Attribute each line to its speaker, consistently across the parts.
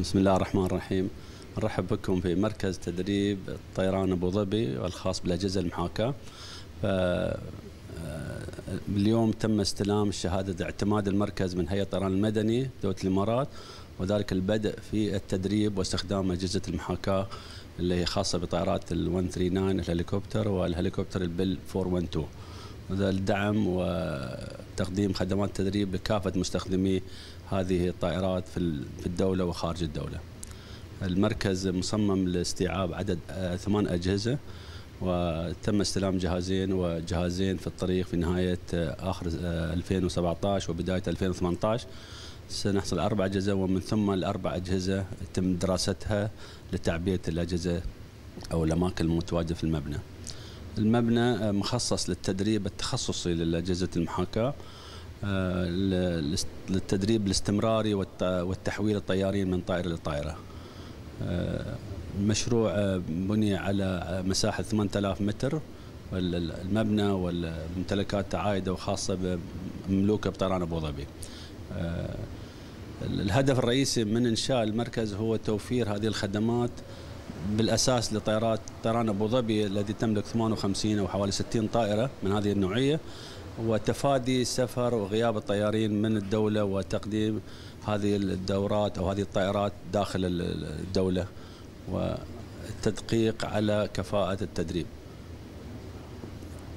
Speaker 1: بسم الله الرحمن الرحيم. نرحب بكم في مركز تدريب طيران أبو ظبي الخاص بالأجهزة المحاكاة. ف اليوم تم استلام شهاده اعتماد المركز من هيئة الطيران المدني دوله الإمارات وذلك البدء في التدريب واستخدام أجهزة المحاكاة اللي هي خاصة بطائرات ال 139 الهليكوبتر والهليكوبتر البل 412 الدعم وتقديم خدمات تدريب لكافه مستخدمي هذه الطائرات في الدولة وخارج الدولة. المركز مصمم لاستيعاب عدد آه، ثمان أجهزة وتم استلام جهازين وجهازين في الطريق في نهاية آه، آخر 2017 آه، وبداية 2018 سنحصل أربع أجهزة ومن ثم الأربع أجهزة يتم دراستها لتعبئة الأجهزة أو الأماكن المتواجدة في المبنى. المبنى مخصص للتدريب التخصصي للاجهزه المحاكاة للتدريب الاستمراري والتحويل الطيارين من طائرة لطائرة. المشروع آه، بني على مساحة 8000 متر المبنى والممتلكات عائده وخاصة بمملوكة بطيران أبو ظبي. آه، الهدف الرئيسي من إنشاء المركز هو توفير هذه الخدمات بالأساس لطائرات طيران أبو ظبي الذي تملك 58 أو حوالي 60 طائرة من هذه النوعية وتفادي سفر وغياب الطيارين من الدولة وتقديم هذه الدورات أو هذه الطائرات داخل الدولة والتدقيق على كفاءة التدريب.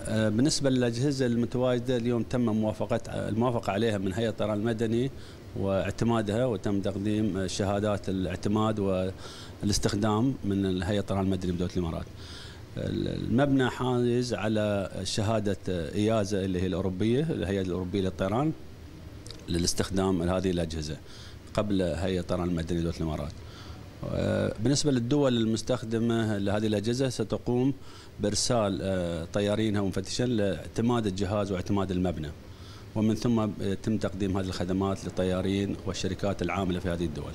Speaker 1: آه، بالنسبة للأجهزة المتواجدة اليوم تم موافقه الموافقة عليها من هيئة الطيران المدني واعتمادها وتم تقديم شهادات الاعتماد والاستخدام من هيئة الطيران المدني بدولة الإمارات. المبنى حايز على شهادة ايازا اللي هي الأوروبية الهيئة الأوروبية للطيران للاستخدام هذه الأجهزة قبل هيئة الطيران المدني دوله الإمارات. بالنسبة للدول المستخدمة لهذه الأجهزة ستقوم بإرسال آه، طيارينها ومفتشين لاعتماد الجهاز واعتماد المبنى. ومن ثم يتم تقديم هذه الخدمات للطيارين والشركات العاملة في هذه الدول.